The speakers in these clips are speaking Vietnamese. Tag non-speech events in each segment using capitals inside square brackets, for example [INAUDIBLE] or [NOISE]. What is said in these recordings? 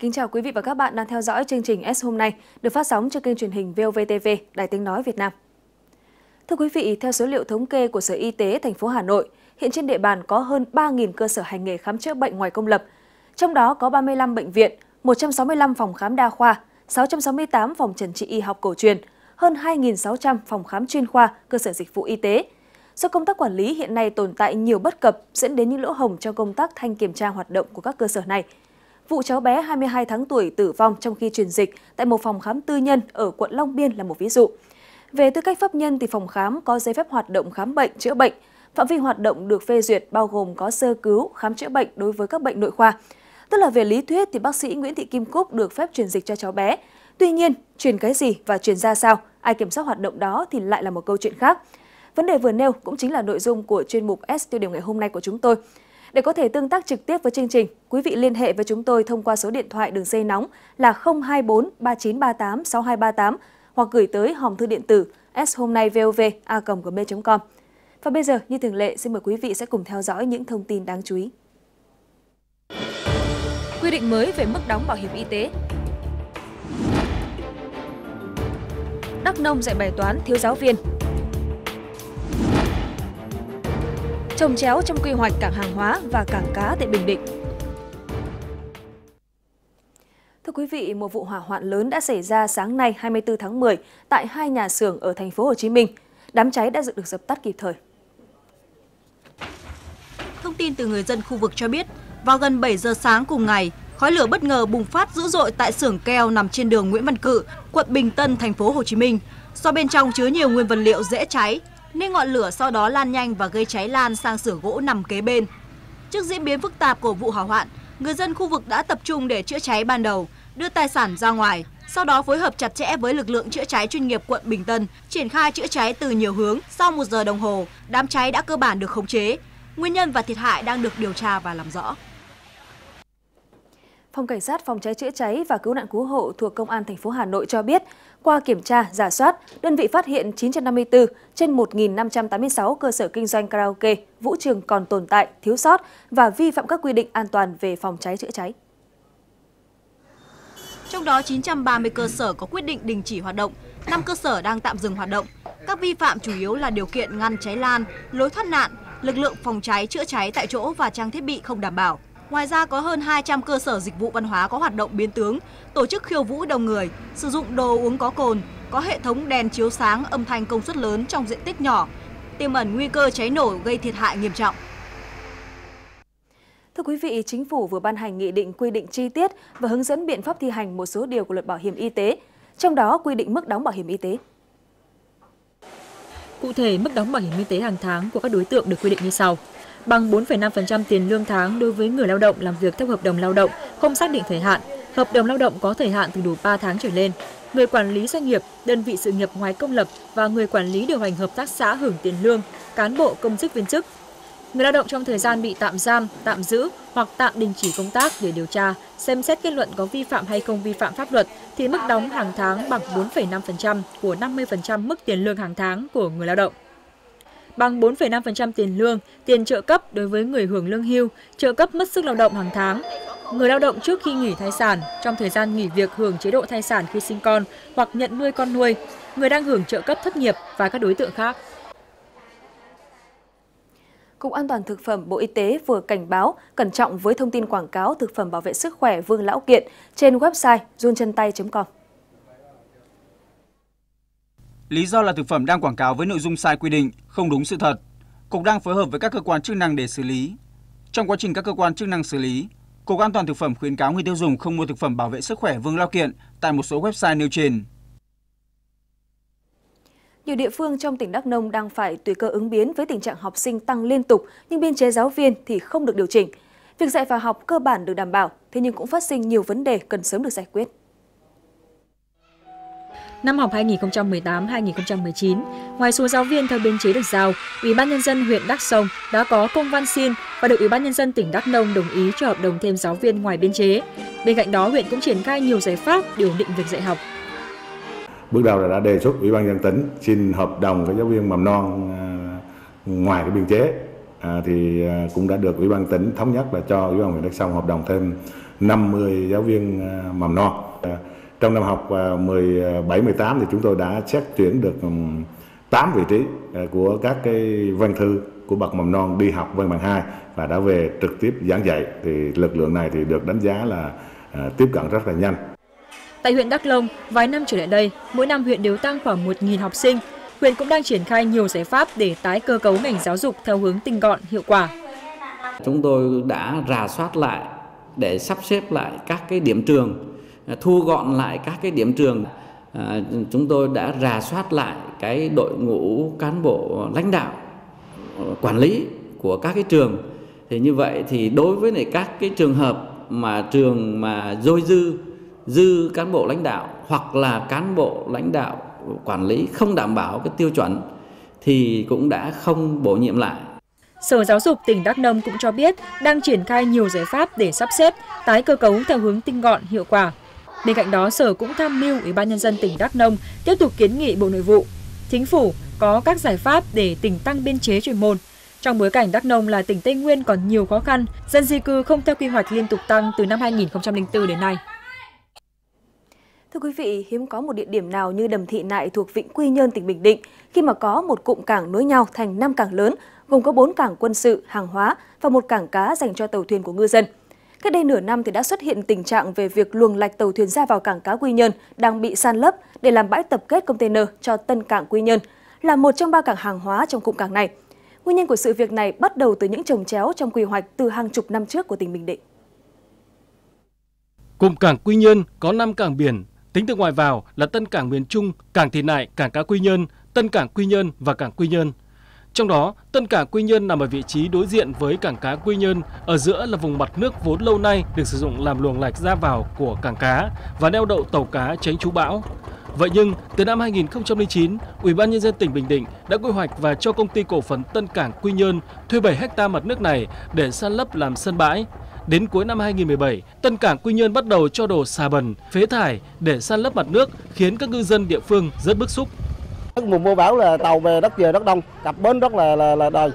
Kính chào quý vị và các bạn đang theo dõi chương trình S hôm nay được phát sóng trên kênh truyền hình VOVTV, Đài Tiếng Nói Việt Nam. Thưa quý vị, theo số liệu thống kê của Sở Y tế thành phố Hà Nội, hiện trên địa bàn có hơn 3.000 cơ sở hành nghề khám chữa bệnh ngoài công lập, trong đó có 35 bệnh viện, 165 phòng khám đa khoa, 668 phòng trần trị y học cổ truyền, hơn 2.600 phòng khám chuyên khoa, cơ sở dịch vụ y tế. Do công tác quản lý hiện nay tồn tại nhiều bất cập dẫn đến những lỗ hổng trong công tác thanh kiểm tra hoạt động của các cơ sở này. Vụ cháu bé 22 tháng tuổi tử vong trong khi truyền dịch tại một phòng khám tư nhân ở quận Long Biên là một ví dụ. Về tư cách pháp nhân thì phòng khám có giấy phép hoạt động khám bệnh, chữa bệnh. Phạm vi hoạt động được phê duyệt bao gồm có sơ cứu, khám chữa bệnh đối với các bệnh nội khoa. Tức là về lý thuyết thì bác sĩ Nguyễn Thị Kim Cúc được phép truyền dịch cho cháu bé. Tuy nhiên, truyền cái gì và truyền ra sao, ai kiểm soát hoạt động đó thì lại là một câu chuyện khác. Vấn đề vừa nêu cũng chính là nội dung của chuyên mục S tiêu điểm ngày hôm nay của chúng tôi. Để có thể tương tác trực tiếp với chương trình, quý vị liên hệ với chúng tôi thông qua số điện thoại đường dây nóng là 024 3938 6238 hoặc gửi tới hòm thư điện tử shomnaivov.com. Và bây giờ, như thường lệ, xin mời quý vị sẽ cùng theo dõi những thông tin đáng chú ý. Quy định mới về mức đóng bảo hiểm y tế Đắk Nông dạy bài toán thiếu giáo viên, trồng chéo trong quy hoạch cảng hàng hóa và cảng cá tại Bình Định. Thưa quý vị, một vụ hỏa hoạn lớn đã xảy ra sáng nay 24 tháng 10 tại hai nhà xưởng ở thành phố Hồ Chí Minh. Đám cháy đã được dập tắt kịp thời. Thông tin từ người dân khu vực cho biết, vào gần 7 giờ sáng cùng ngày, khói lửa bất ngờ bùng phát dữ dội tại xưởng keo nằm trên đường Nguyễn Văn Cự, quận Bình Tân, thành phố Hồ Chí Minh. Do bên trong chứa nhiều nguyên vật liệu dễ cháy, nên ngọn lửa sau đó lan nhanh và gây cháy lan sang xưởng gỗ nằm kế bên. Trước diễn biến phức tạp của vụ hỏa hoạn, người dân khu vực đã tập trung để chữa cháy ban đầu, đưa tài sản ra ngoài, sau đó phối hợp chặt chẽ với lực lượng chữa cháy chuyên nghiệp quận Bình Tân, triển khai chữa cháy từ nhiều hướng. Sau một giờ đồng hồ, đám cháy đã cơ bản được khống chế. Nguyên nhân và thiệt hại đang được điều tra và làm rõ. Phòng Cảnh sát Phòng cháy chữa cháy và Cứu nạn Cứu hộ thuộc Công an thành phố Hà Nội cho biết, qua kiểm tra, giả soát, đơn vị phát hiện 954 trên 1.586 cơ sở kinh doanh karaoke, vũ trường còn tồn tại, thiếu sót và vi phạm các quy định an toàn về phòng cháy chữa cháy. Trong đó 930 cơ sở có quyết định đình chỉ hoạt động, 5 cơ sở đang tạm dừng hoạt động. Các vi phạm chủ yếu là điều kiện ngăn cháy lan, lối thoát nạn, lực lượng phòng cháy chữa cháy tại chỗ và trang thiết bị không đảm bảo. Ngoài ra có hơn 200 cơ sở dịch vụ văn hóa có hoạt động biến tướng, tổ chức khiêu vũ đông người, sử dụng đồ uống có cồn, có hệ thống đèn chiếu sáng âm thanh công suất lớn trong diện tích nhỏ, tiềm ẩn nguy cơ cháy nổ gây thiệt hại nghiêm trọng. Thưa quý vị, Chính phủ vừa ban hành nghị định quy định chi tiết và hướng dẫn biện pháp thi hành một số điều của luật bảo hiểm y tế, trong đó quy định mức đóng bảo hiểm y tế. Cụ thể, mức đóng bảo hiểm y tế hàng tháng của các đối tượng được quy định như sau bằng 4,5% tiền lương tháng đối với người lao động làm việc theo hợp đồng lao động không xác định thời hạn, hợp đồng lao động có thời hạn từ đủ 3 tháng trở lên. Người quản lý doanh nghiệp, đơn vị sự nghiệp ngoài công lập và người quản lý điều hành hợp tác xã hưởng tiền lương, cán bộ công chức viên chức. Người lao động trong thời gian bị tạm giam, tạm giữ hoặc tạm đình chỉ công tác để điều tra, xem xét kết luận có vi phạm hay không vi phạm pháp luật thì mức đóng hàng tháng bằng 4,5% của 50% mức tiền lương hàng tháng của người lao động bằng 4,5% tiền lương, tiền trợ cấp đối với người hưởng lương hưu, trợ cấp mất sức lao động hàng tháng. Người lao động trước khi nghỉ thai sản, trong thời gian nghỉ việc hưởng chế độ thai sản khi sinh con hoặc nhận nuôi con nuôi, người đang hưởng trợ cấp thất nghiệp và các đối tượng khác. Cục An toàn Thực phẩm Bộ Y tế vừa cảnh báo cẩn trọng với thông tin quảng cáo thực phẩm bảo vệ sức khỏe Vương Lão Kiện trên website dunchantay.com. Lý do là thực phẩm đang quảng cáo với nội dung sai quy định, không đúng sự thật. Cục đang phối hợp với các cơ quan chức năng để xử lý. Trong quá trình các cơ quan chức năng xử lý, Cục An toàn thực phẩm khuyến cáo người tiêu dùng không mua thực phẩm bảo vệ sức khỏe Vương Lao Kiện tại một số website nêu trên. Nhiều địa phương trong tỉnh Đắk Nông đang phải tùy cơ ứng biến với tình trạng học sinh tăng liên tục nhưng biên chế giáo viên thì không được điều chỉnh. Việc dạy và học cơ bản được đảm bảo, thế nhưng cũng phát sinh nhiều vấn đề cần sớm được giải quyết. Năm học 2018-2019, ngoài số giáo viên theo biên chế được giao, Ủy ban nhân dân huyện Đắk Sông đã có công văn xin và được Ủy ban nhân dân tỉnh Đắk Nông đồng ý cho hợp đồng thêm giáo viên ngoài biên chế. Bên cạnh đó, huyện cũng triển khai nhiều giải pháp điều định việc dạy học. Bước đầu là đã đề xuất Ủy ban nhân tỉnh xin hợp đồng với giáo viên mầm non à, ngoài cái biên chế à, thì à, cũng đã được Ủy ban tỉnh thống nhất là cho Ủy ban huyện Đắk Sông hợp đồng thêm 50 giáo viên à, mầm non. Trong năm học 17-18 thì chúng tôi đã xét tuyển được 8 vị trí của các cái văn thư của bậc mầm non đi học văn bằng 2 và đã về trực tiếp giảng dạy thì lực lượng này thì được đánh giá là tiếp cận rất là nhanh. Tại huyện Đắk Lông, vài năm trở lại đây, mỗi năm huyện đều tăng khoảng 1.000 học sinh. Huyện cũng đang triển khai nhiều giải pháp để tái cơ cấu ngành giáo dục theo hướng tinh gọn, hiệu quả. Chúng tôi đã rà soát lại để sắp xếp lại các cái điểm trường, thu gọn lại các cái điểm trường. À, chúng tôi đã rà soát lại cái đội ngũ cán bộ lãnh đạo, quản lý của các cái trường. Thì như vậy thì đối với này các cái trường hợp mà trường mà dôi dư dư cán bộ lãnh đạo hoặc là cán bộ lãnh đạo quản lý không đảm bảo cái tiêu chuẩn thì cũng đã không bổ nhiệm lại. Sở Giáo dục tỉnh Đắk Nông cũng cho biết đang triển khai nhiều giải pháp để sắp xếp, tái cơ cấu theo hướng tinh gọn, hiệu quả. Bên cạnh đó, Sở cũng tham mưu Ủy ban Nhân dân tỉnh Đắk Nông tiếp tục kiến nghị Bộ Nội vụ, Chính phủ có các giải pháp để tỉnh tăng biên chế chuyên môn. Trong bối cảnh Đắk Nông là tỉnh Tây Nguyên còn nhiều khó khăn, dân di cư không theo quy hoạch liên tục tăng từ năm 2004 đến nay. Thưa quý vị, hiếm có một địa điểm nào như đầm thị nại thuộc Vịnh Quy Nhơn, tỉnh Bình Định, khi mà có một cụm cảng nối nhau thành 5 cảng lớn, gồm có 4 cảng quân sự, hàng hóa và một cảng cá dành cho tàu thuyền của ngư dân. Cách đây nửa năm thì đã xuất hiện tình trạng về việc luồng lạch tàu thuyền ra vào cảng cá Quy Nhơn đang bị san lấp để làm bãi tập kết container cho tân cảng Quy Nhơn, là một trong ba cảng hàng hóa trong cụm cảng này. Nguyên nhân của sự việc này bắt đầu từ những trồng chéo trong quy hoạch từ hàng chục năm trước của tỉnh Bình Định. Cụm cảng Quy Nhơn có 5 cảng biển Tính từ ngoài vào là Tân Cảng miền Trung, Cảng Thị Nại, Cảng Cá Quy Nhơn, Tân Cảng Quy Nhơn và Cảng Quy Nhơn. Trong đó, Tân Cảng Quy Nhơn nằm ở vị trí đối diện với Cảng Cá Quy Nhơn, ở giữa là vùng mặt nước vốn lâu nay được sử dụng làm luồng lạch ra vào của cảng cá và neo đậu tàu cá tránh trú bão. Vậy nhưng, từ năm 2009, Ủy ban nhân dân tỉnh Bình Định đã quy hoạch và cho công ty cổ phần Tân Cảng Quy Nhơn thuê 7 ha mặt nước này để san lấp làm sân bãi, Đến cuối năm 2017, Tân Cảng Quy Nhơn bắt đầu cho đổ xà bần, phế thải để san lấp mặt nước, khiến các ngư dân địa phương rất bức xúc. Mùa mưa bão là tàu về đất về đất đông, cặp bến rất là là, là đời.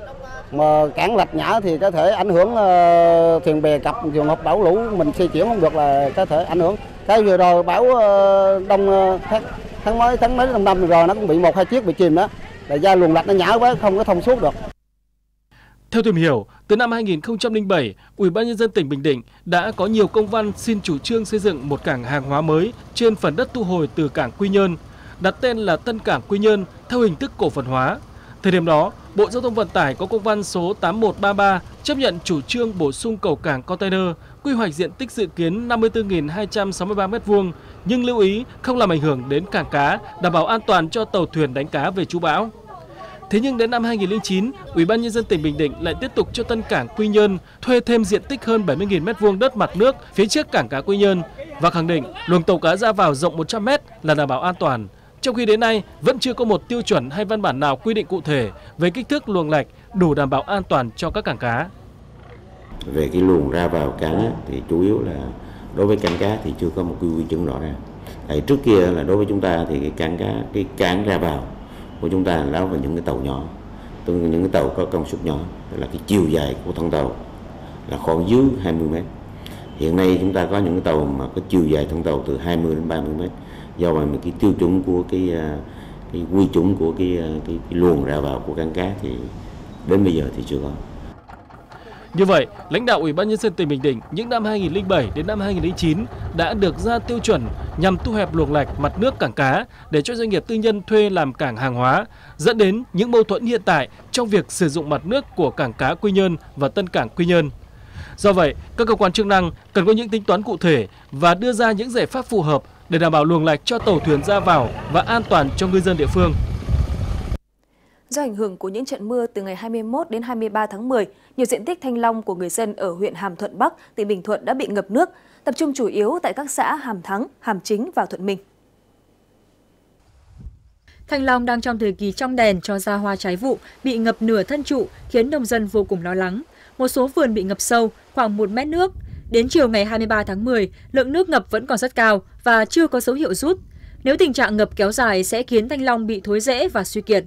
Mà cảng lạch nhã thì có thể ảnh hưởng uh, thuyền bè cặp trường hợp bão lũ mình di chuyển không được là có thể ảnh hưởng. Cái vừa rồi bão uh, đông uh, tháng, tháng mấy tháng mấy năm năm rồi nó cũng bị một hai chiếc bị chìm đó. Là do luồng lạch nó nhã quá không có thông suốt được. Theo tìm hiểu, từ năm 2007, Ủy ban nhân dân tỉnh Bình Định đã có nhiều công văn xin chủ trương xây dựng một cảng hàng hóa mới trên phần đất thu hồi từ cảng Quy Nhơn, đặt tên là Tân Cảng Quy Nhơn theo hình thức cổ phần hóa. Thời điểm đó, Bộ Giao thông Vận tải có công văn số 8133 chấp nhận chủ trương bổ sung cầu cảng container, quy hoạch diện tích dự kiến 54.263 m2, nhưng lưu ý không làm ảnh hưởng đến cảng cá, đảm bảo an toàn cho tàu thuyền đánh cá về chú bão. Thế nhưng đến năm 2009, Ủy ban nhân dân tỉnh Bình Định lại tiếp tục cho Tân Cảng Quy Nhơn thuê thêm diện tích hơn 70.000 m2 đất mặt nước phía trước cảng cá Quy Nhơn và khẳng định luồng tàu cá ra vào rộng 100 m là đảm bảo an toàn. Trong khi đến nay, vẫn chưa có một tiêu chuẩn hay văn bản nào quy định cụ thể về kích thước luồng lạch đủ đảm bảo an toàn cho các cảng cá. Về cái luồng ra vào cảng thì chủ yếu là đối với cảng cá thì chưa có một quy quy chuẩn rõ ràng. Tại trước kia là đối với chúng ta thì cái cảng cá, cái cảng ra vào của chúng ta là vào những cái tàu nhỏ tức là những cái tàu có công suất nhỏ, tức là cái chiều dài của thân tàu là khoảng dưới 20 mét hiện nay chúng ta có những cái tàu mà có chiều dài thân tàu từ 20 đến 30 mét do vậy mà cái tiêu chuẩn của cái à, cái quy chuẩn của cái, à, cái, cái luồng ra vào của cảng cá thì đến bây giờ thì chưa có như vậy, lãnh đạo Ủy ban nhân dân tỉnh Bình Định những năm 2007 đến năm 2009 đã được ra tiêu chuẩn nhằm thu hẹp luồng lạch mặt nước cảng cá để cho doanh nghiệp tư nhân thuê làm cảng hàng hóa, dẫn đến những mâu thuẫn hiện tại trong việc sử dụng mặt nước của cảng cá Quy Nhơn và Tân cảng Quy Nhơn. Do vậy, các cơ quan chức năng cần có những tính toán cụ thể và đưa ra những giải pháp phù hợp để đảm bảo luồng lạch cho tàu thuyền ra vào và an toàn cho ngư dân địa phương. Do ảnh hưởng của những trận mưa từ ngày 21 đến 23 tháng 10, nhiều diện tích thanh long của người dân ở huyện Hàm Thuận Bắc, tỉnh Bình Thuận đã bị ngập nước, tập trung chủ yếu tại các xã Hàm Thắng, Hàm Chính và Thuận Minh. Thanh long đang trong thời kỳ trong đèn cho ra hoa trái vụ, bị ngập nửa thân trụ khiến nông dân vô cùng lo lắng. Một số vườn bị ngập sâu, khoảng 1 mét nước. Đến chiều ngày 23 tháng 10, lượng nước ngập vẫn còn rất cao và chưa có dấu hiệu rút. Nếu tình trạng ngập kéo dài sẽ khiến thanh long bị thối rễ và suy kiệt.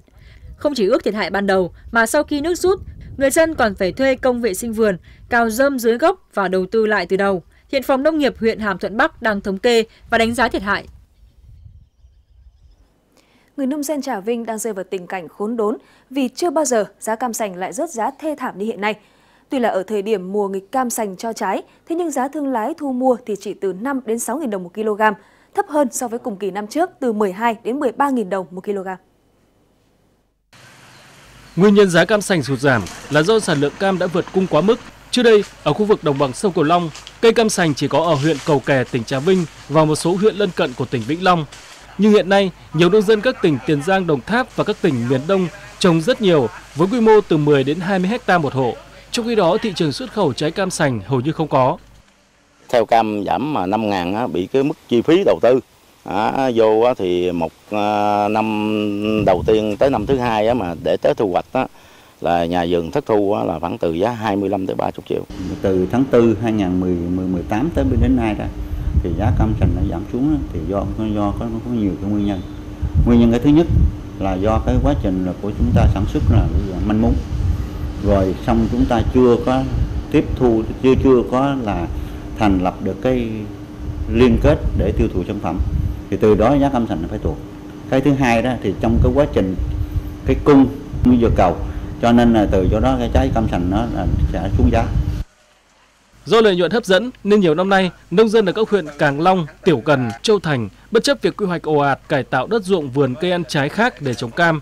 Không chỉ ước thiệt hại ban đầu mà sau khi nước rút, người dân còn phải thuê công vệ sinh vườn, cào rơm dưới gốc và đầu tư lại từ đầu. Hiện Phòng Nông nghiệp huyện Hàm Thuận Bắc đang thống kê và đánh giá thiệt hại. Người nông dân Trà Vinh đang rơi vào tình cảnh khốn đốn vì chưa bao giờ giá cam sành lại rớt giá thê thảm như hiện nay. Tuy là ở thời điểm mùa nghịch cam sành cho trái, thế nhưng giá thương lái thu mua thì chỉ từ 5 đến 6 000 đồng một kg, thấp hơn so với cùng kỳ năm trước từ 12 đến 13 000 đồng một kg. Nguyên nhân giá cam sành sụt giảm là do sản lượng cam đã vượt cung quá mức. Trước đây, ở khu vực đồng bằng sông Cửu Long, cây cam sành chỉ có ở huyện Cầu Kè, tỉnh Trà Vinh và một số huyện lân cận của tỉnh Vĩnh Long. Nhưng hiện nay, nhiều nông dân các tỉnh Tiền Giang, Đồng Tháp và các tỉnh miền Đông trồng rất nhiều với quy mô từ 10 đến 20 hecta một hộ. Trong khi đó, thị trường xuất khẩu trái cam sành hầu như không có. Theo cam giảm mà 5 ngàn bị cái mức chi phí đầu tư à, vô thì một à, năm đầu tiên tới năm thứ hai mà để tới thu hoạch á, là nhà vườn thất thu là khoảng từ giá 25 tới 30 triệu. Từ tháng 4 2018 tới đến nay đó thì giá cam sành nó giảm xuống thì do do có có nhiều cái nguyên nhân. Nguyên nhân cái thứ nhất là do cái quá trình là của chúng ta sản xuất là manh mún. Rồi xong chúng ta chưa có tiếp thu chưa chưa có là thành lập được cái liên kết để tiêu thụ sản phẩm. Thì từ đó giá cam sành nó phải thuộc cái thứ hai đó thì trong cái quá trình cái cung như giờ cầu. Cho nên là từ chỗ đó cái trái cam sành nó là sẽ xuống giá. Do lợi nhuận hấp dẫn nên nhiều năm nay, nông dân ở các huyện Càng Long, Tiểu Cần, Châu Thành bất chấp việc quy hoạch ồ ạt cải tạo đất ruộng vườn cây ăn trái khác để trồng cam.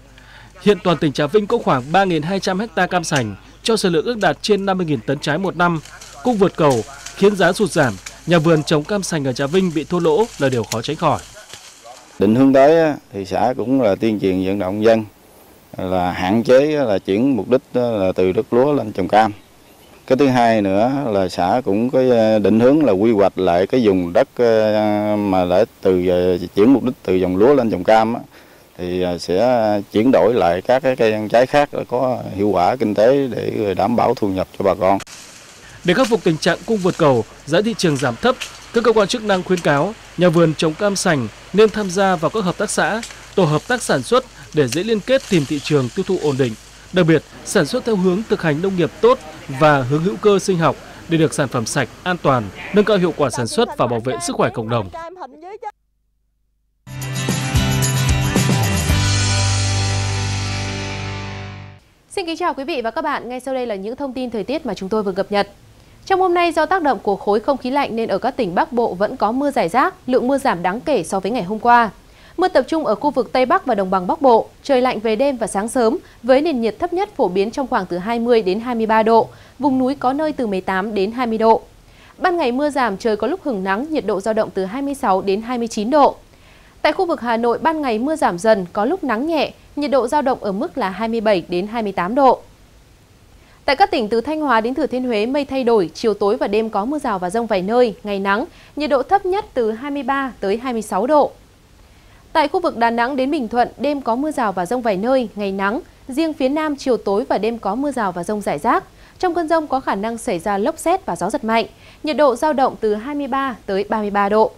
Hiện toàn tỉnh Trà Vinh có khoảng 3.200 ha cam sành, cho sản lượng ước đạt trên 50.000 tấn trái một năm. Cung vượt cầu khiến giá sụt giảm, nhà vườn trồng cam sành ở Trà Vinh bị thua lỗ là điều khó tránh khỏi. Định hướng tới thì xã cũng là tuyên truyền vận động dân là hạn chế là chuyển mục đích là từ đất lúa lên trồng cam. Cái thứ hai nữa là xã cũng có à, định hướng là quy hoạch lại cái vùng đất à, mà để từ à, chuyển mục đích từ dòng lúa lên trồng cam thì à, sẽ à, chuyển đổi lại các cái cây ăn trái khác có hiệu quả kinh tế để à, đảm bảo thu nhập cho bà con. Để khắc phục tình trạng cung vượt cầu, giá thị trường giảm thấp, các cơ quan chức năng khuyến cáo nhà vườn trồng cam sành nên tham gia vào các hợp tác xã, tổ hợp tác sản xuất để dễ liên kết tìm thị trường tiêu thụ ổn định. Đặc biệt, sản xuất theo hướng thực hành nông nghiệp tốt và hướng hữu cơ sinh học để được sản phẩm sạch, an toàn, nâng cao hiệu quả sản xuất và bảo vệ sức khỏe cộng đồng. Xin kính chào quý vị và các bạn. Ngay sau đây là những thông tin thời tiết mà chúng tôi vừa cập nhật. Trong hôm nay do tác động của khối không khí lạnh nên ở các tỉnh Bắc Bộ vẫn có mưa rải rác, lượng mưa giảm đáng kể so với ngày hôm qua. Mưa tập trung ở khu vực Tây Bắc và Đồng bằng Bắc Bộ, trời lạnh về đêm và sáng sớm với nền nhiệt thấp nhất phổ biến trong khoảng từ 20 đến 23 độ, vùng núi có nơi từ 18 đến 20 độ. Ban ngày mưa giảm, trời có lúc hứng nắng, nhiệt độ dao động từ 26 đến 29 độ. Tại khu vực Hà Nội, ban ngày mưa giảm dần, có lúc nắng nhẹ, nhiệt độ giao động ở mức là 27 đến 28 độ. Tại các tỉnh từ Thanh Hóa đến Thừa Thiên Huế mây thay đổi, chiều tối và đêm có mưa rào và rông vài nơi, ngày nắng, nhiệt độ thấp nhất từ 23 tới 26 độ. Tại khu vực Đà Nẵng đến Bình Thuận, đêm có mưa rào và rông vài nơi, ngày nắng, riêng phía Nam chiều tối và đêm có mưa rào và rông rải rác. Trong cơn rông có khả năng xảy ra lốc xét và gió giật mạnh, nhiệt độ giao động từ 23 tới 33 độ.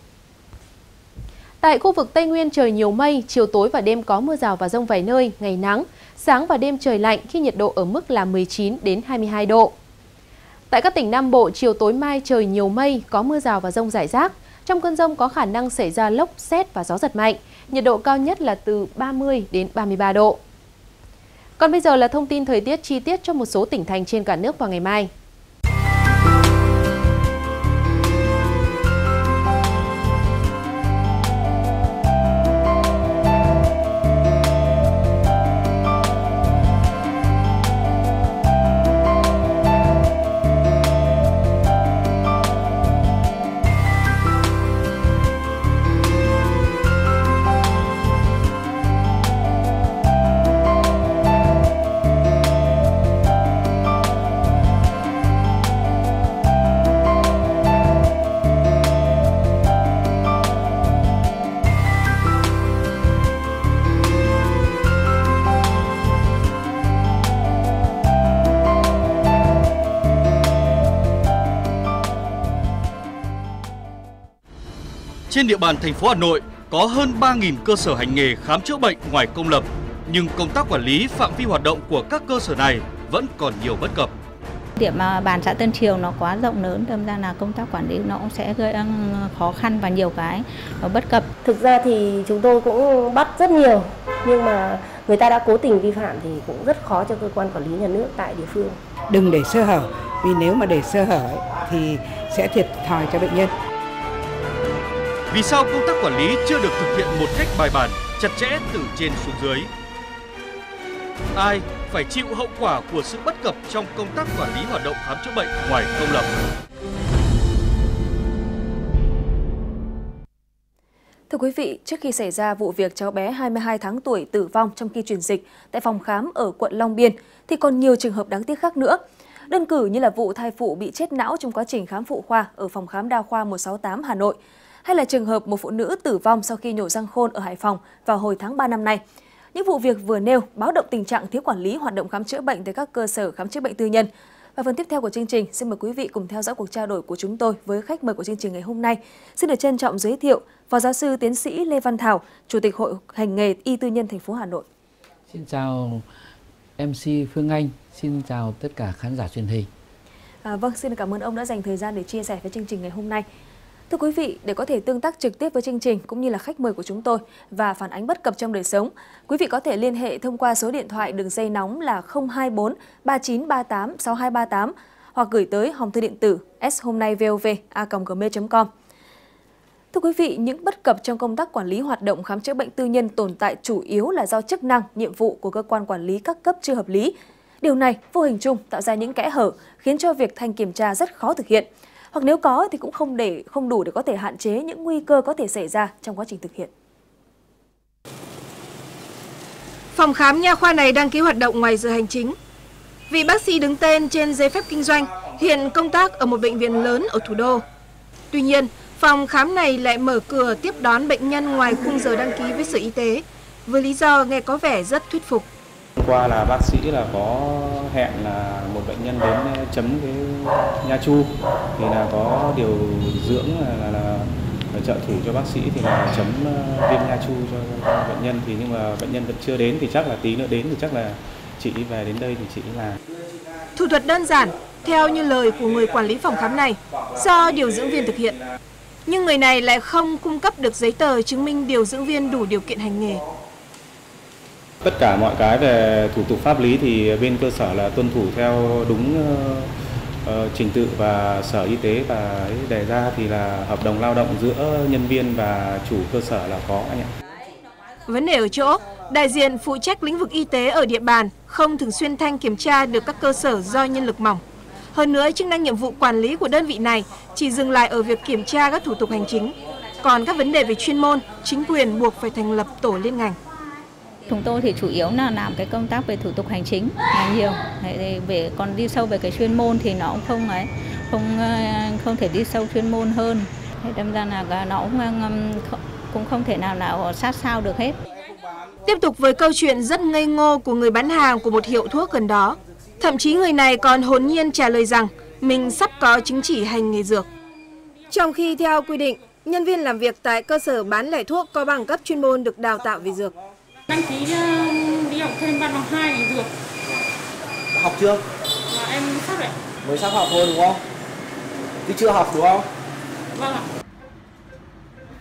Tại khu vực Tây Nguyên trời nhiều mây, chiều tối và đêm có mưa rào và rông vài nơi, ngày nắng, sáng và đêm trời lạnh khi nhiệt độ ở mức là 19 đến 22 độ. Tại các tỉnh Nam Bộ, chiều tối mai trời nhiều mây, có mưa rào và rông rải rác. Trong cơn rông có khả năng xảy ra lốc, xét và gió giật mạnh, nhiệt độ cao nhất là từ 30 đến 33 độ. Còn bây giờ là thông tin thời tiết chi tiết cho một số tỉnh thành trên cả nước vào ngày mai. Địa bàn thành phố Hà Nội có hơn 3.000 cơ sở hành nghề khám chữa bệnh ngoài công lập, nhưng công tác quản lý phạm vi hoạt động của các cơ sở này vẫn còn nhiều bất cập. Địa mà bàn xã Tân Triều nó quá rộng lớn, đâm ra là công tác quản lý nó cũng sẽ gây khó khăn và nhiều cái nó bất cập. Thực ra thì chúng tôi cũng bắt rất nhiều, nhưng mà người ta đã cố tình vi phạm thì cũng rất khó cho cơ quan quản lý nhà nước tại địa phương. Đừng để sơ hở, vì nếu mà để sơ hở thì sẽ thiệt thòi cho bệnh nhân. Vì sao công tác quản lý chưa được thực hiện một cách bài bản, chặt chẽ từ trên xuống dưới? Ai phải chịu hậu quả của sự bất cập trong công tác quản lý hoạt động khám chữa bệnh ngoài công lập? Thưa quý vị, trước khi xảy ra vụ việc cháu bé 22 tháng tuổi tử vong trong khi truyền dịch tại phòng khám ở quận Long Biên, thì còn nhiều trường hợp đáng tiếc khác nữa. Đơn cử như là vụ thai phụ bị chết não trong quá trình khám phụ khoa ở phòng khám đa khoa 168 Hà Nội, hay là trường hợp một phụ nữ tử vong sau khi nhổ răng khôn ở Hải Phòng vào hồi tháng 3 năm nay. Những vụ việc vừa nêu báo động tình trạng thiếu quản lý hoạt động khám chữa bệnh tại các cơ sở khám chữa bệnh tư nhân. Và phần tiếp theo của chương trình, xin mời quý vị cùng theo dõi cuộc trao đổi của chúng tôi với khách mời của chương trình ngày hôm nay. Xin được trân trọng giới thiệu Phó giáo sư tiến sĩ Lê Văn Thảo, Chủ tịch Hội hành nghề y tư nhân thành phố Hà Nội. Xin chào MC Phương Anh, xin chào tất cả khán giả truyền hình. À, vâng, xin cảm ơn ông đã dành thời gian để chia sẻ với chương trình ngày hôm nay. Thưa quý vị, để có thể tương tác trực tiếp với chương trình cũng như là khách mời của chúng tôi và phản ánh bất cập trong đời sống, quý vị có thể liên hệ thông qua số điện thoại đường dây nóng là 024 3938 6238 hoặc gửi tới hòm thư điện tử shomnaivov.gmail.com. Thưa quý vị, những bất cập trong công tác quản lý hoạt động khám chữa bệnh tư nhân tồn tại chủ yếu là do chức năng, nhiệm vụ của cơ quan quản lý các cấp chưa hợp lý. Điều này vô hình chung tạo ra những kẽ hở khiến cho việc thanh kiểm tra rất khó thực hiện hoặc nếu có thì cũng không để không đủ để có thể hạn chế những nguy cơ có thể xảy ra trong quá trình thực hiện. Phòng khám nha khoa này đăng ký hoạt động ngoài giờ hành chính. Vị bác sĩ đứng tên trên giấy phép kinh doanh hiện công tác ở một bệnh viện lớn ở thủ đô. Tuy nhiên, phòng khám này lại mở cửa tiếp đón bệnh nhân ngoài khung giờ đăng ký với Sở Y tế với lý do nghe có vẻ rất thuyết phục. Hôm qua là bác sĩ là có hẹn là một bệnh nhân đến ờ, chấm cái nha chu thì là có điều dưỡng là, là, là trợ thủ cho bác sĩ thì là chấm ờ, viêm nha chu cho, cho bệnh nhân thì nhưng mà bệnh nhân vẫn chưa đến thì chắc là tí nữa đến thì chắc là chị về đến đây thì chị là Thủ thuật đơn giản theo như lời của người quản lý phòng khám này do điều dưỡng viên thực hiện. Nhưng người này lại không cung cấp được giấy tờ chứng minh điều dưỡng viên đủ điều kiện hành nghề. Tất cả mọi cái về thủ tục pháp lý thì bên cơ sở là tuân thủ theo đúng ờ, ờ, trình tự và sở y tế và đề ra thì là hợp đồng lao động giữa nhân viên và chủ cơ sở là có anh ạ. Vấn đề ở chỗ, đại diện phụ trách lĩnh vực y tế ở địa bàn không thường xuyên thanh kiểm tra được các cơ sở do nhân lực mỏng. Hơn nữa, chức năng nhiệm vụ quản lý của đơn vị này chỉ dừng lại ở việc kiểm tra các thủ tục hành chính. Còn các vấn đề về chuyên môn, chính quyền buộc phải thành lập tổ liên ngành. Chúng tôi thì chủ yếu là làm cái công tác về thủ tục hành chính là nhiều. Về còn đi sâu về cái chuyên môn thì nó cũng không ấy, không ờ, không thể đi sâu chuyên môn hơn. Thế đâm ra là nó cũng cũng không thể nào nào sát sao được hết. Tiếp tục với câu chuyện rất ngây ngô của người bán hàng của một hiệu thuốc gần đó. Thậm chí người này còn hồn nhiên trả lời rằng mình sắp có chứng chỉ hành nghề dược. Trong khi theo quy định, nhân viên làm việc tại cơ sở bán lẻ thuốc có bằng cấp chuyên môn được đào tạo về dược. Đăng ký đi học thêm văn bằng 2 về dược. Học chưa? Và em sắp đấy. Mới sắp học thôi đúng không? Chứ chưa học đúng không? Vâng ạ.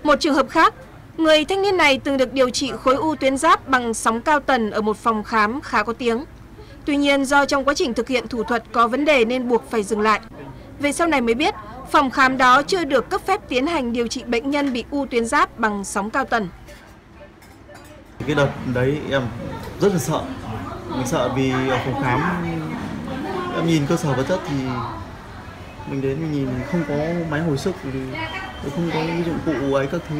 Một trường hợp khác, người thanh niên này từng được điều trị khối u tuyến giáp bằng sóng cao tần ở một phòng khám khá có tiếng. Tuy nhiên do trong quá trình thực hiện thủ thuật có vấn đề nên buộc phải dừng lại. Về sau này mới biết, phòng khám đó chưa được cấp phép tiến hành điều trị bệnh nhân bị u tuyến giáp bằng sóng cao tần. Cái đợt đấy em rất là sợ. Mình sợ vì ở phòng khám em nhìn cơ sở vật chất thì mình đến mình nhìn không có máy hồi sức, thì không có những dụng cụ ấy các thứ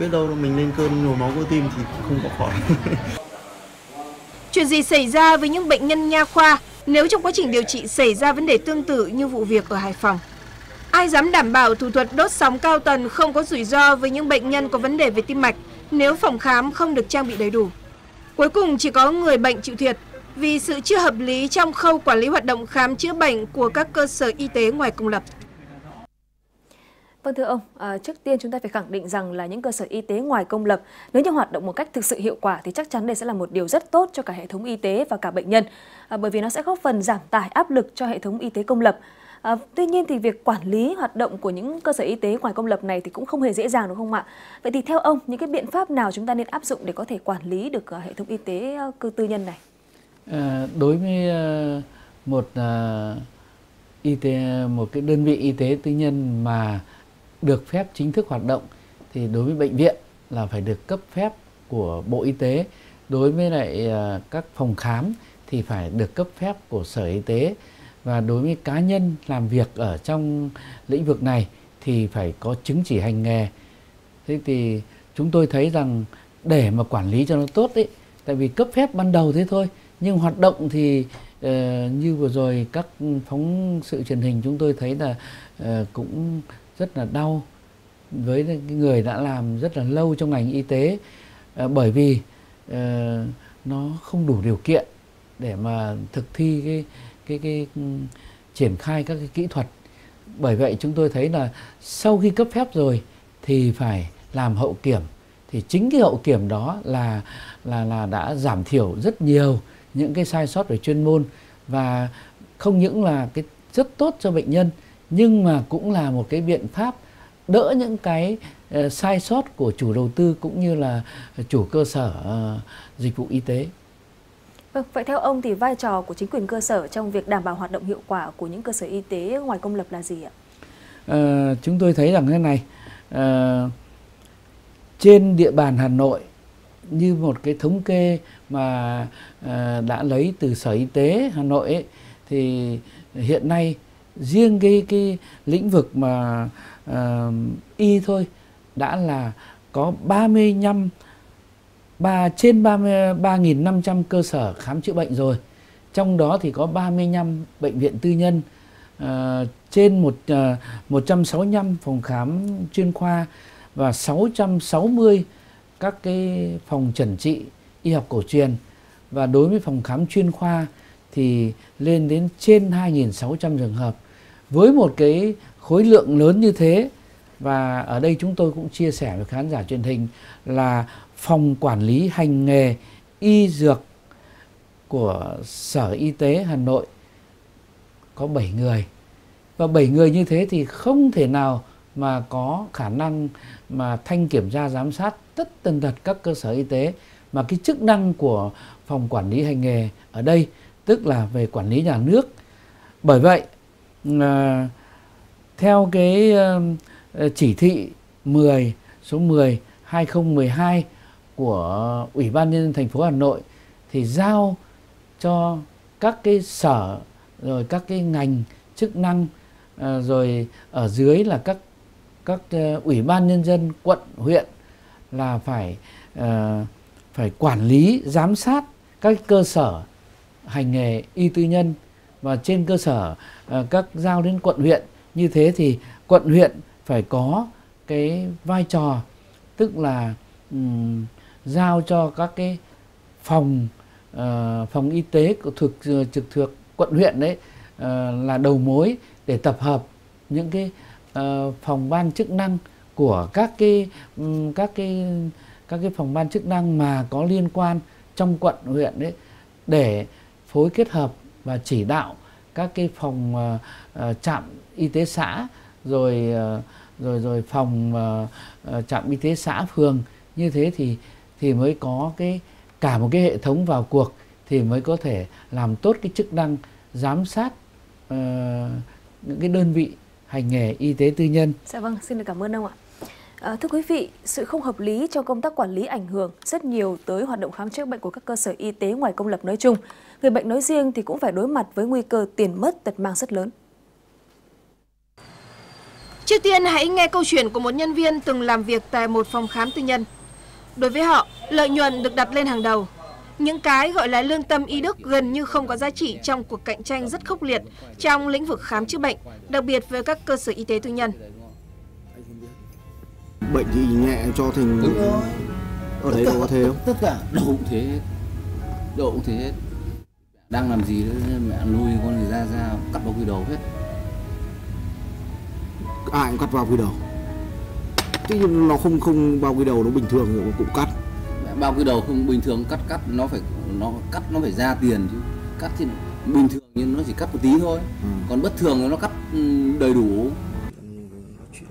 biết đâu mình lên cơn nhồi máu cơ tim thì không có khỏi [LAUGHS] Chuyện gì xảy ra với những bệnh nhân nha khoa nếu trong quá trình điều trị xảy ra vấn đề tương tự như vụ việc ở Hải Phòng? Ai dám đảm bảo thủ thuật đốt sóng cao tần không có rủi ro với những bệnh nhân có vấn đề về tim mạch nếu phòng khám không được trang bị đầy đủ? Cuối cùng chỉ có người bệnh chịu thiệt vì sự chưa hợp lý trong khâu quản lý hoạt động khám chữa bệnh của các cơ sở y tế ngoài công lập. Vâng thưa ông, à, trước tiên chúng ta phải khẳng định rằng là những cơ sở y tế ngoài công lập nếu như hoạt động một cách thực sự hiệu quả thì chắc chắn đây sẽ là một điều rất tốt cho cả hệ thống y tế và cả bệnh nhân, à, bởi vì nó sẽ góp phần giảm tải áp lực cho hệ thống y tế công lập. À, tuy nhiên thì việc quản lý hoạt động của những cơ sở y tế ngoài công lập này thì cũng không hề dễ dàng đúng không ạ? Vậy thì theo ông, những cái biện pháp nào chúng ta nên áp dụng để có thể quản lý được à, hệ thống y tế à, cư tư nhân này? À, đối với ờ, một uh, y tế một cái đơn vị y tế tư nhân mà được phép chính thức hoạt động thì đối với bệnh viện là phải được cấp phép của Bộ Y tế. Đối với lại uh, các phòng khám thì phải được cấp phép của Sở Y tế và đối với cá nhân làm việc ở trong lĩnh vực này thì phải có chứng chỉ hành nghề. Thế thì chúng tôi thấy rằng để mà quản lý cho nó tốt ấy tại vì cấp phép ban đầu thế thôi nhưng hoạt động thì uh, như vừa rồi các phóng sự truyền hình chúng tôi thấy là uh, cũng rất là đau với cái người đã làm rất là lâu trong ngành y tế. Uh, bởi vì uh, nó không đủ điều kiện để mà thực thi cái cái cái ừ, triển khai các cái kỹ thuật bởi vậy chúng tôi thấy là sau khi cấp phép rồi thì phải làm hậu kiểm thì chính cái hậu kiểm đó là là là đã giảm thiểu rất nhiều những cái sai sót về chuyên môn và không những là cái rất tốt cho bệnh nhân nhưng mà cũng là một cái biện pháp đỡ những cái uh, sai sót của chủ đầu tư cũng như là chủ cơ sở uh, dịch vụ y tế. Vâng, vậy theo ông thì vai trò của chính quyền cơ sở trong việc đảm bảo hoạt động hiệu quả của những cơ sở y tế ngoài công lập là gì ạ? À, chúng tôi thấy rằng thế này, à, trên địa bàn Hà Nội như một cái thống kê mà à, đã lấy từ Sở Y tế Hà Nội ấy, thì hiện nay riêng cái cái lĩnh vực mà à, y thôi đã là có 35 ba trên 33.500 cơ sở khám chữa bệnh rồi. Trong đó thì có 35 bệnh viện tư nhân, uh, trên một, ờ, uh, 165 phòng khám chuyên khoa và 660 các cái phòng chẩn trị y học cổ truyền và đối với phòng khám chuyên khoa thì lên đến trên 2.600 trường hợp. Với một cái khối lượng lớn như thế và ở đây chúng tôi cũng chia sẻ với khán giả truyền hình là phòng quản lý hành nghề y dược của Sở Y tế Hà Nội có 7 người. Và 7 người như thế thì không thể nào mà có khả năng mà thanh kiểm tra giám sát tất tần tật các cơ sở y tế mà cái chức năng của phòng quản lý hành nghề ở đây tức là về quản lý nhà nước. Bởi vậy à, theo cái à, chỉ thị 10 số 10 2012 của Ủy ban nhân dân thành phố Hà Nội thì giao cho các cái sở rồi các cái ngành chức năng à, rồi ở dưới là các các à, ủy ban nhân dân quận huyện là phải à, phải quản lý giám sát các cơ sở hành nghề y tư nhân. Và trên cơ sở các giao đến quận huyện như thế thì quận huyện phải có cái vai trò tức là um, giao cho các cái phòng uh, phòng y tế của trực thuộc quận huyện đấy uh, là đầu mối để tập hợp những cái uh, phòng ban chức năng của các cái um, các cái các cái phòng ban chức năng mà có liên quan trong quận huyện đấy để phối kết hợp và chỉ đạo các cái phòng uh, uh, trạm y tế xã rồi uh, rồi rồi phòng uh, uh, trạm y tế xã phường. Như thế thì thì mới có cái cả một cái hệ thống vào cuộc thì mới có thể làm tốt cái chức năng giám sát uh, những cái đơn vị hành nghề y tế tư nhân. Dạ vâng, xin được cảm ơn ông ạ. À, thưa quý vị, sự không hợp lý trong công tác quản lý ảnh hưởng rất nhiều tới hoạt động khám chữa bệnh của các cơ sở y tế ngoài công lập nói chung. Người bệnh nói riêng thì cũng phải đối mặt với nguy cơ tiền mất tật mang rất lớn. Trước tiên hãy nghe câu chuyện của một nhân viên từng làm việc tại một phòng khám tư nhân. Đối với họ, lợi nhuận được đặt lên hàng đầu. Những cái gọi là lương tâm y đức gần như không có giá trị trong cuộc cạnh tranh rất khốc liệt trong lĩnh vực khám chữa bệnh, đặc biệt với các cơ sở y tế tư nhân. Bệnh thì nhẹ cho thành... Đúng rồi. Ở đấy đâu có thế không? Tất cả đâu cũng thế Đâu cũng thế hết. Đang làm gì đó mẹ nuôi con người ra ra cắt vào quy đầu hết. Ai cũng cắt vào quy đầu? Tuy nhiên nó không không bao quy đầu nó bình thường nó cũng cắt bao quy đầu không bình thường cắt cắt nó phải nó cắt nó phải ra tiền chứ cắt thì bình thường nhưng nó chỉ cắt một tí thôi ừ. còn bất thường nó cắt ừ, đầy đủ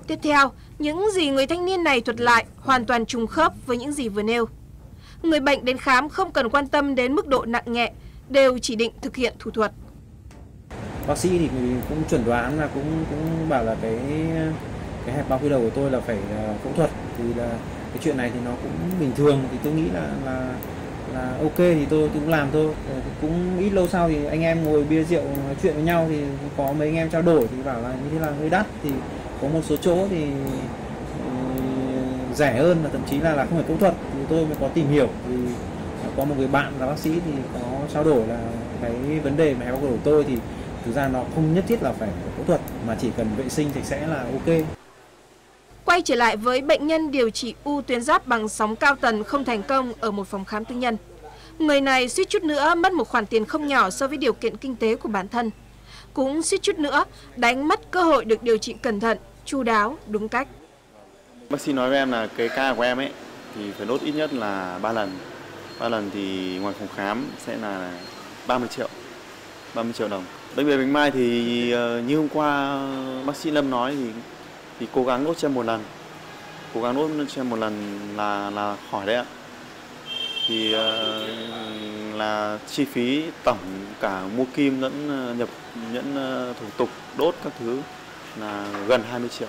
Tiếp theo, những gì người thanh niên này thuật lại hoàn toàn trùng khớp với những gì vừa nêu. Người bệnh đến khám không cần quan tâm đến mức độ nặng nhẹ, đều chỉ định thực hiện thủ thuật. Bác sĩ thì cũng chuẩn đoán là cũng cũng bảo là cái cái hẹp bao quy đầu của tôi là phải à, phẫu thuật. Thì là cái chuyện này thì nó cũng bình thường. Thì tôi nghĩ là là là ok thì tôi, tôi cũng làm thôi. Ờ, cũng ít lâu sau thì anh em ngồi bia rượu nói chuyện với nhau thì có mấy anh em trao đổi thì bảo là như thế là hơi đắt. Thì có một số chỗ thì ừ, rẻ hơn và thậm chí là là không phải phẫu thuật. Thì tôi mới có tìm hiểu. Thì có một người bạn là bác sĩ thì có trao đổi là cái vấn đề mà hẹp bao của tôi thì thực ra nó không nhất thiết là phải phẫu thuật mà chỉ cần vệ sinh sạch sẽ là ok. Quay trở lại với bệnh nhân điều trị u tuyến giáp bằng sóng cao tần không thành công ở một phòng khám tư nhân. Người này suýt chút nữa mất một khoản tiền không nhỏ so với điều kiện kinh tế của bản thân. Cũng suýt chút nữa đánh mất cơ hội được điều trị cẩn thận, chu đáo, đúng cách. Bác sĩ nói với em là cái ca của em ấy thì phải đốt ít nhất là 3 lần. 3 lần thì ngoài phòng khám sẽ là 30 triệu. 30 triệu đồng. Bệnh viện Bạch Mai thì ờ, như hôm qua bác sĩ Lâm nói thì thì cố gắng đốt cho một lần. Cố gắng đốt cho một lần là là khỏi đấy ạ. Thì uh, là chi phí tổng cả mua kim lẫn ờ, nhập nhẫn ờ, thủ tục đốt các thứ là gần 20 triệu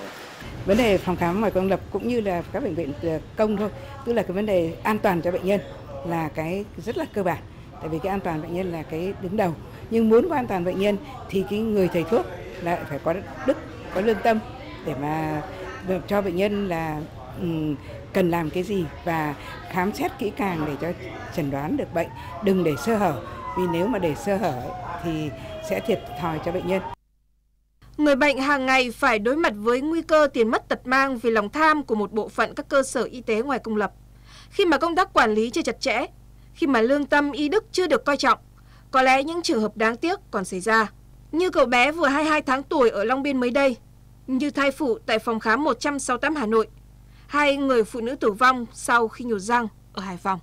vấn đề phòng khám ngoài công lập cũng như là các bệnh viện công thôi tức là cái vấn đề an toàn cho bệnh nhân là cái rất là cơ bản. Tại vì cái an toàn bệnh nhân là cái đứng đầu. Nhưng muốn có an toàn bệnh nhân thì cái người thầy thuốc lại phải có đức có lương tâm để mà được cho bệnh nhân là um, cần làm cái gì và khám xét kỹ càng để cho chẩn đoán được bệnh đừng để sơ hở vì nếu mà để sơ hở thì sẽ thiệt thòi cho bệnh nhân Người bệnh hàng ngày phải đối mặt với nguy cơ tiền mất tật mang vì lòng tham của một bộ phận các cơ sở y tế ngoài công lập. Khi mà công tác quản lý chưa chặt chẽ, khi mà lương tâm y đức chưa được coi trọng, có lẽ những trường hợp đáng tiếc còn xảy ra. Như cậu bé vừa 22 tháng tuổi ở Long Biên mới đây, như thai phụ tại phòng khám 168 Hà Nội, hay người phụ nữ tử vong sau khi nhổ răng ở Hải Phòng.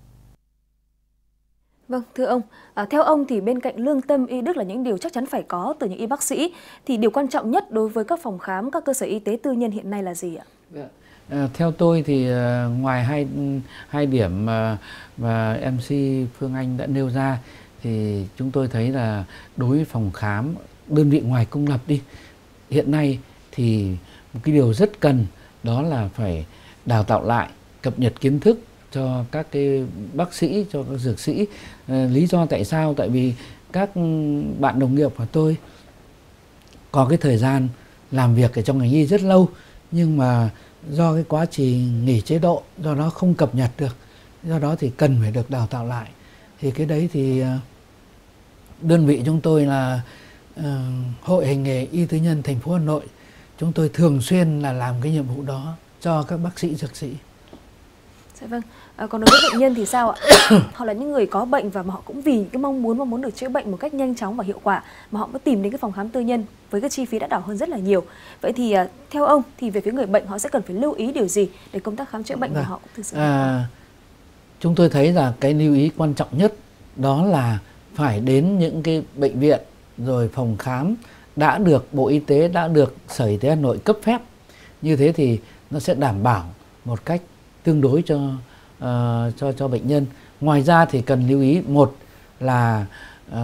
Vâng, thưa ông, à, theo ông thì bên cạnh lương tâm y đức là những điều chắc chắn phải có từ những y bác sĩ, thì điều quan trọng nhất đối với các phòng khám, các cơ sở y tế tư nhân hiện nay là gì ạ? À, theo tôi thì uh, ngoài hai hai điểm mà, mà MC Phương Anh đã nêu ra thì chúng tôi thấy là đối với phòng khám đơn vị ngoài công lập đi hiện nay thì một cái điều rất cần đó là phải đào tạo lại cập nhật kiến thức cho các cái bác sĩ cho các dược sĩ. Ờ, lý do tại sao? Tại vì các bạn đồng nghiệp của tôi có cái thời gian làm việc ở trong ngành y rất lâu nhưng mà do cái quá trình nghỉ chế độ do đó không cập nhật được do đó thì cần phải được đào tạo lại. Thì cái đấy thì ờ, đơn vị chúng tôi là uh, hội hành nghề y tư nhân thành phố Hà Nội chúng tôi thường xuyên là làm cái nhiệm vụ đó cho các bác sĩ dược sĩ. Dạ vâng. À, còn đối với bệnh nhân thì sao ạ? [COUGHS] họ là những người có bệnh và họ cũng vì cái mong muốn mong muốn được chữa bệnh một cách nhanh chóng và hiệu quả mà họ mới tìm đến cái phòng khám tư nhân với cái chi phí đã đảo hơn rất là nhiều. Vậy thì à, theo ông thì về phía người bệnh họ sẽ cần phải lưu ý điều gì để công tác khám chữa bệnh của dạ. họ cũng thực sự à, chúng tôi thấy là cái lưu ý quan trọng nhất đó là phải đến những cái bệnh viện rồi phòng khám đã được Bộ Y tế đã được Sở Y tế Hà Nội cấp phép như thế thì nó sẽ đảm bảo một cách tương đối cho uh, cho cho bệnh nhân. Ngoài ra thì cần lưu ý một là uh,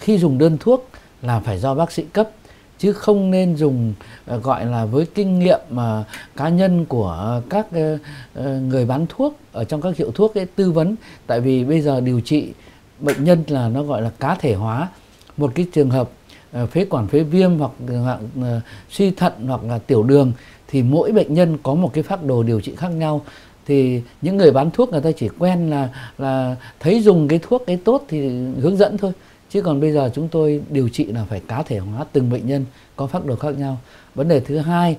khi dùng đơn thuốc là phải do bác sĩ cấp chứ không nên dùng uh, gọi là với kinh nghiệm uh, cá nhân của các uh, người bán thuốc ở trong các hiệu thuốc ấy tư vấn tại vì bây giờ điều trị bệnh nhân là nó gọi là cá thể hóa một cái trường hợp Ờ, phế quản phế viêm hoặc uh, suy thận hoặc là tiểu đường thì mỗi bệnh nhân có một cái phác đồ điều trị khác nhau. Thì những người bán thuốc người ta chỉ quen là là thấy dùng cái thuốc cái tốt thì hướng dẫn thôi. Chứ còn bây giờ chúng tôi điều trị là phải cá thể hóa từng bệnh nhân có phác đồ khác nhau. Vấn đề thứ hai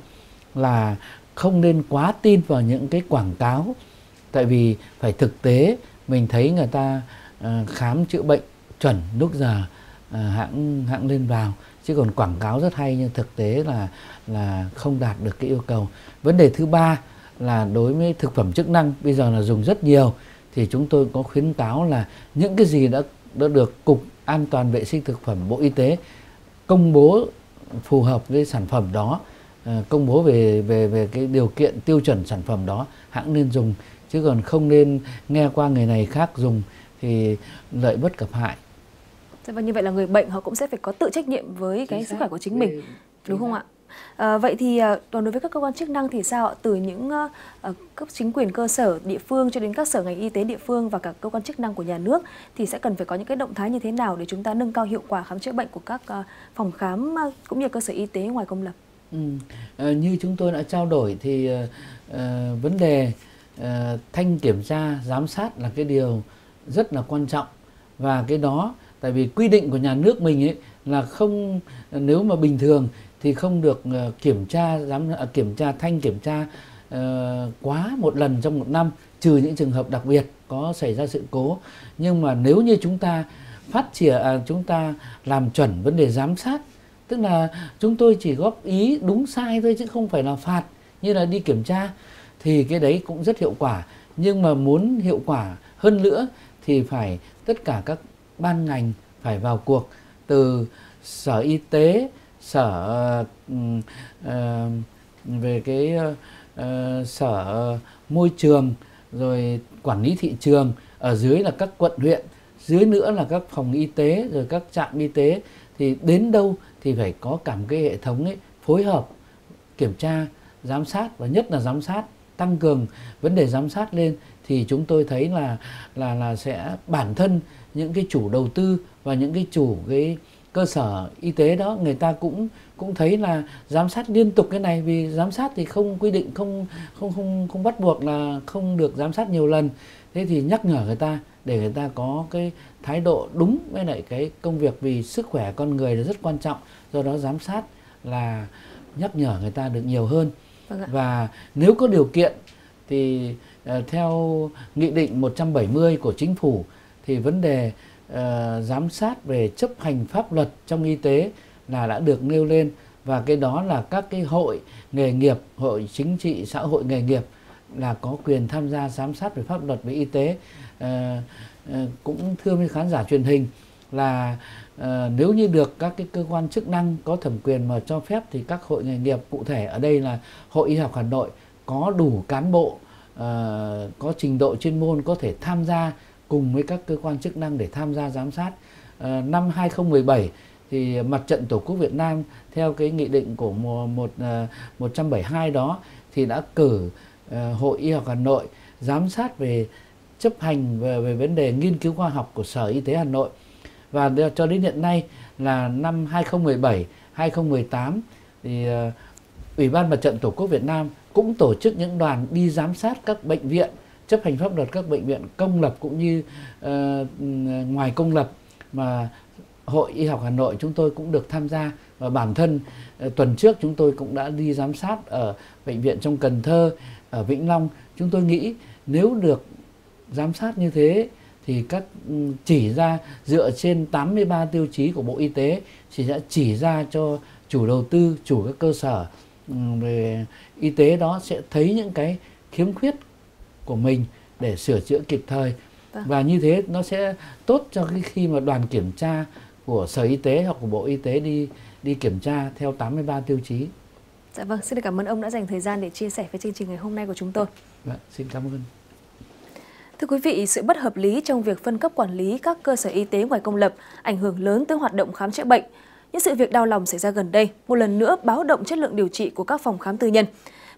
là không nên quá tin vào những cái quảng cáo. Tại vì phải thực tế mình thấy người ta uh, khám chữa bệnh chuẩn lúc giờ À, hãng hãng lên vào. Chứ còn quảng cáo rất hay, nhưng thực tế là là không đạt được cái yêu cầu. Vấn đề thứ ba là đối với thực phẩm chức năng, bây giờ là dùng rất nhiều, thì chúng tôi có khuyến cáo là những cái gì đã đã được cục an toàn vệ sinh thực phẩm, bộ y tế công bố phù hợp với sản phẩm đó à, công bố về về về cái điều kiện tiêu chuẩn sản phẩm đó, hãng nên dùng. Chứ còn không nên nghe qua người này khác dùng thì lợi bất cập hại. Vâng, như vậy là người bệnh họ cũng sẽ phải có tự trách nhiệm với cái sức khỏe của chính mình, đúng không ạ? À, vậy thì à, còn đối với các cơ quan chức năng thì sao ạ? Từ những uh, cấp chính quyền cơ sở địa phương cho đến các sở ngành y tế địa phương và cả cơ quan chức năng của nhà nước thì sẽ cần phải có những cái động thái như thế nào để chúng ta nâng cao hiệu quả khám chữa bệnh của các uh, phòng khám uh, cũng như cơ sở y tế ngoài công lập? Ừ. À, như chúng tôi đã trao đổi thì uh, vấn đề uh, thanh kiểm tra giám sát là cái điều rất là quan trọng và cái đó tại vì quy định của nhà nước mình ấy là không nếu mà bình thường thì không được ờ, kiểm tra giám à, kiểm tra thanh kiểm tra uh, quá một lần trong một năm trừ những trường hợp đặc biệt có xảy ra sự cố. Nhưng mà nếu như chúng ta phát triển à, chúng ta làm chuẩn vấn đề giám sát tức là chúng tôi chỉ góp ý đúng sai thôi chứ không phải là phạt như là đi kiểm tra thì cái đấy cũng rất hiệu quả. Nhưng mà muốn hiệu quả hơn nữa thì phải tất cả các ban ngành phải vào cuộc từ sở y tế sở uh, về cái uh, sở môi trường rồi quản lý thị trường ở dưới là các quận huyện dưới nữa là các phòng y tế rồi các trạm y tế. Thì đến đâu thì phải có cả một cái hệ thống ấy phối hợp kiểm tra giám sát và nhất là giám sát tăng cường vấn đề giám sát lên. Thì chúng tôi thấy là là là sẽ bản thân những cái chủ đầu tư và những cái chủ cái cơ sở y tế đó người ta cũng cũng thấy là giám sát liên tục cái này. Vì giám sát thì không quy định không không không không bắt buộc là không được giám sát nhiều lần. Thế thì nhắc nhở người ta để người ta có cái thái độ đúng với lại cái công việc. Vì sức khỏe con người là rất quan trọng do đó giám sát là nhắc nhở người ta được nhiều hơn. Vâng và nếu có điều kiện thì uh, theo nghị định 170 của chính phủ thì vấn đề uh, giám sát về chấp hành pháp luật trong y tế là đã được nêu lên và cái đó là các cái hội nghề nghiệp, hội chính trị xã hội nghề nghiệp là có quyền tham gia giám sát về pháp luật về y tế. Uh, uh, cũng thưa với khán giả truyền hình là uh, nếu như được các cái cơ quan chức năng có thẩm quyền mà cho phép thì các hội nghề nghiệp cụ thể ở đây là hội y học Hà Nội có đủ cán bộ uh, có trình độ chuyên môn có thể tham gia cùng với các cơ quan chức năng để tham gia giám sát. À, năm 2017 thì mặt trận Tổ quốc Việt Nam theo cái nghị định của một, ờ, một, 172 đó thì đã cử ờ, Hội Y học Hà Nội giám sát về chấp hành về, về vấn đề nghiên cứu khoa học của Sở Y tế Hà Nội. Và cho đến hiện nay là năm 2017, 2018 thì Ủy ban Mặt trận Tổ quốc Việt Nam cũng tổ chức những đoàn đi giám sát các bệnh viện chấp hành pháp luật các bệnh viện công lập cũng như uh, ngoài công lập mà Hội Y học Hà Nội chúng tôi cũng được tham gia và bản thân uh, tuần trước chúng tôi cũng đã đi giám sát ở bệnh viện trong Cần Thơ, ở Vĩnh Long. Chúng tôi nghĩ nếu được giám sát như thế thì các ừ, chỉ ra dựa trên 83 tiêu chí của Bộ Y tế thì sẽ chỉ ra cho chủ đầu tư, chủ các cơ sở ừ, về y tế đó sẽ thấy những cái khiếm khuyết của mình để sửa chữa kịp thời vâng. và như thế nó sẽ tốt cho cái khi mà đoàn kiểm tra của sở y tế hoặc của bộ y tế đi đi kiểm tra theo 83 tiêu chí. Dạ vâng, xin được cảm ơn ông đã dành thời gian để chia sẻ với chương trình ngày hôm nay của chúng tôi. Vâng, xin cảm ơn. Thưa quý vị, sự bất hợp lý trong việc phân cấp quản lý các cơ sở y tế ngoài công lập ảnh hưởng lớn tới hoạt động khám chữa bệnh. Những sự việc đau lòng xảy ra gần đây, một lần nữa báo động chất lượng điều trị của các phòng khám tư nhân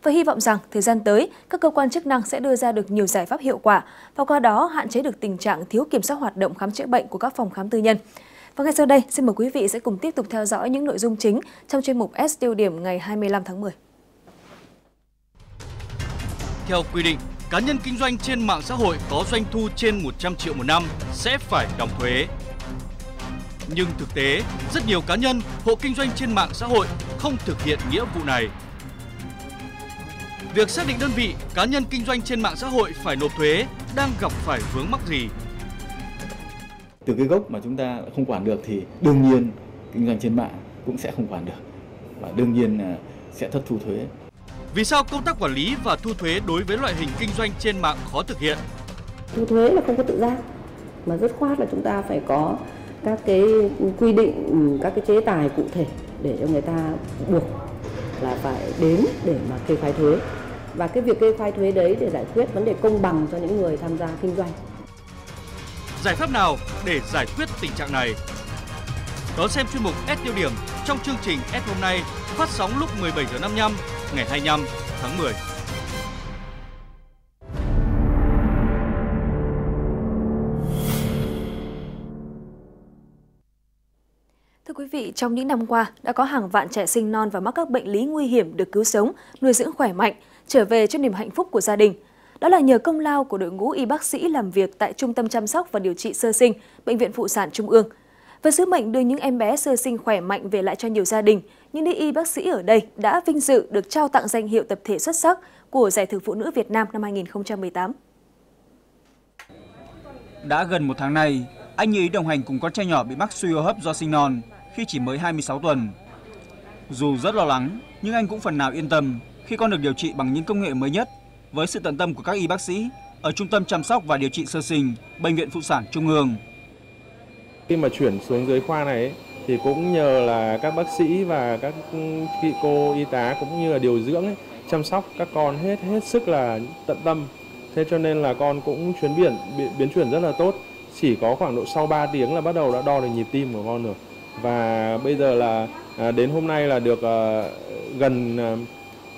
và hy vọng rằng thời gian tới, các cơ quan chức năng sẽ đưa ra được nhiều giải pháp hiệu quả và qua đó hạn chế được tình trạng thiếu kiểm soát hoạt động khám chữa bệnh của các phòng khám tư nhân. Và ngay sau đây, xin mời quý vị sẽ cùng tiếp tục theo dõi những nội dung chính trong chuyên mục S tiêu điểm ngày 25 tháng 10. Theo quy định, cá nhân kinh doanh trên mạng xã hội có doanh thu trên 100 triệu một năm sẽ phải đóng thuế. Nhưng thực tế, rất nhiều cá nhân, hộ kinh doanh trên mạng xã hội không thực hiện nghĩa vụ này Việc xác định đơn vị, cá nhân kinh doanh trên mạng xã hội phải nộp thuế đang gặp phải vướng mắc gì? Từ cái gốc mà chúng ta không quản được thì đương nhiên kinh doanh trên mạng cũng sẽ không quản được và đương nhiên sẽ thất thu thuế. Vì sao công tác quản lý và thu thuế đối với loại hình kinh doanh trên mạng khó thực hiện? Thu thuế là không có tự giác mà rất khoát là chúng ta phải có các cái quy định, các cái chế tài cụ thể để cho người ta buộc là phải đến để mà kê khai thuế. Và cái việc kê khai thuế đấy để giải quyết vấn đề công bằng cho những người tham gia kinh doanh. Giải pháp nào để giải quyết tình trạng này? Đón xem chuyên mục S tiêu điểm trong chương trình S hôm nay phát sóng lúc 17 giờ 55 ngày 25 tháng 10. Thưa quý vị, trong những năm qua đã có hàng vạn trẻ sinh non và mắc các bệnh lý nguy hiểm được cứu sống, nuôi dưỡng khỏe mạnh, trở về cho niềm hạnh phúc của gia đình. Đó là nhờ công lao của đội ngũ y bác sĩ làm việc tại Trung tâm chăm sóc và điều trị sơ sinh, Bệnh viện Phụ sản Trung ương. Với sứ mệnh đưa những em bé sơ sinh khỏe mạnh về lại cho nhiều gia đình, những y bác sĩ ở đây đã vinh dự được trao tặng danh hiệu tập thể xuất sắc của Giải thưởng Phụ nữ Việt Nam năm 2018. Đã gần một tháng nay, anh như ý đồng hành cùng con trai nhỏ bị mắc suy hô hấp do sinh non khi chỉ mới 26 tuần. Dù rất lo lắng, nhưng anh cũng phần nào yên tâm khi con được điều trị bằng những công nghệ mới nhất với sự tận tâm của các y bác sĩ ở Trung tâm chăm sóc và điều trị sơ sinh, Bệnh viện Phụ sản Trung ương. Khi mà chuyển xuống dưới khoa này ấy, thì cũng nhờ là các bác sĩ và các chị cô y tá cũng như là điều dưỡng ấy, chăm sóc các con hết hết sức là tận tâm. Thế cho nên là con cũng chuyến biển biến chuyển rất là tốt. Chỉ có khoảng độ sau 3 tiếng là bắt đầu đã đo được nhịp tim của con rồi. Và bây giờ là à, đến hôm nay là được ờ, gần à,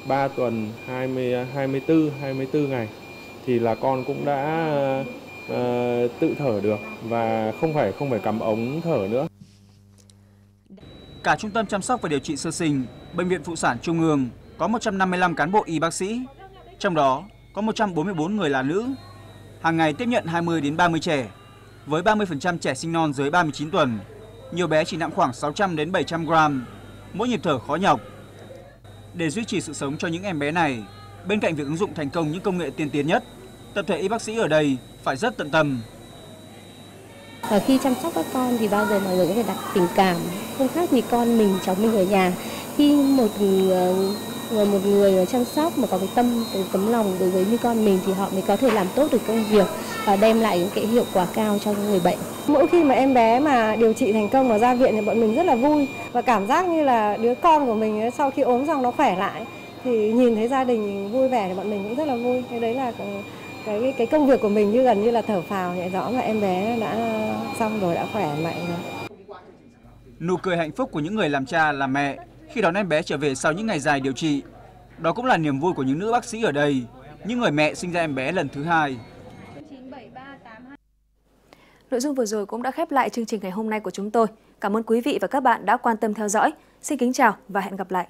3 tuần 20 24 24 ngày thì là con cũng đã uh, tự thở được và không phải không phải cắm ống thở nữa. Cả trung tâm chăm sóc và điều trị sơ sinh, bệnh viện phụ sản Trung ương có 155 cán bộ y bác sĩ, trong đó có 144 người là nữ. Hàng ngày tiếp nhận 20 đến 30 trẻ, với 30% trẻ sinh non dưới 39 tuần. Nhiều bé chỉ nặng khoảng 600 đến 700 gram, mỗi nhịp thở khó nhọc. Để duy trì sự sống cho những em bé này, bên cạnh việc ứng dụng thành công những công nghệ tiên tiến nhất, tập thể y bác sĩ ở đây phải rất tận tâm. Và khi chăm sóc các con thì bao giờ mọi người cũng phải đặt tình cảm, không khác gì con mình, cháu mình ở nhà. Khi một ờ, một người chăm sóc mà có cái tâm cái tấm lòng đối với như con mình thì họ mới có thể làm tốt được công việc và đem lại những cái hiệu quả cao cho người bệnh. Mỗi khi mà em bé mà điều trị thành công và ra viện thì bọn mình rất là vui và cảm giác như là đứa con của mình sau khi ốm xong nó khỏe lại thì nhìn thấy gia đình vui vẻ thì bọn mình cũng rất là vui. Cái đấy là cái cái công việc của mình như gần như là thở phào nhẹ rõ mà em bé đã xong rồi đã khỏe mạnh rồi. Nụ cười hạnh phúc của những người làm cha làm mẹ khi đón em bé trở về sau những ngày dài điều trị. Đó cũng là niềm vui của những nữ bác sĩ ở đây, những người mẹ sinh ra em bé lần thứ hai. Nội dung vừa rồi cũng đã khép lại chương trình ngày hôm nay của chúng tôi. Cảm ơn quý vị và các bạn đã quan tâm theo dõi. Xin kính chào và hẹn gặp lại.